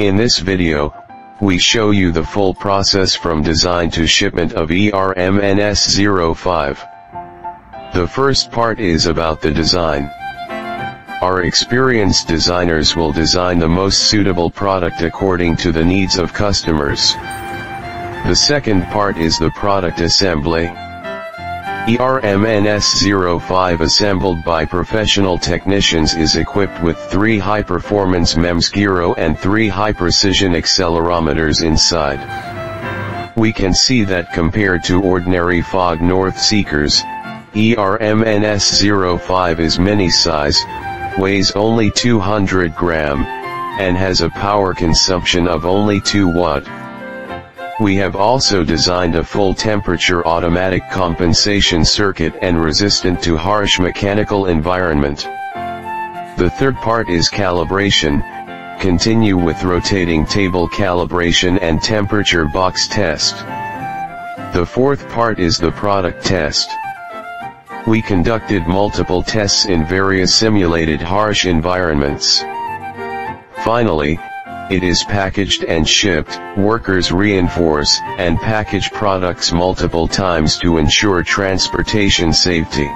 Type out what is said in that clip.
In this video, we show you the full process from design to shipment of E ERMNS05. The first part is about the design. Our experienced designers will design the most suitable product according to the needs of customers. The second part is the product assembly. E ERMNS05 assembled by professional technicians is equipped with three high-performance MEMS gyro and three high-precision accelerometers inside. We can see that compared to ordinary FOG north seekers, E ERMNS05 is mini size, weighs only 200 gram, and has a power consumption of only 2 watt. We have also designed a full temperature automatic compensation circuit and resistant to harsh mechanical environment. The third part is calibration, continue with rotating table calibration and temperature box test. The fourth part is the product test. We conducted multiple tests in various simulated harsh environments. Finally, it is packaged and shipped, workers reinforce and package products multiple times to ensure transportation safety.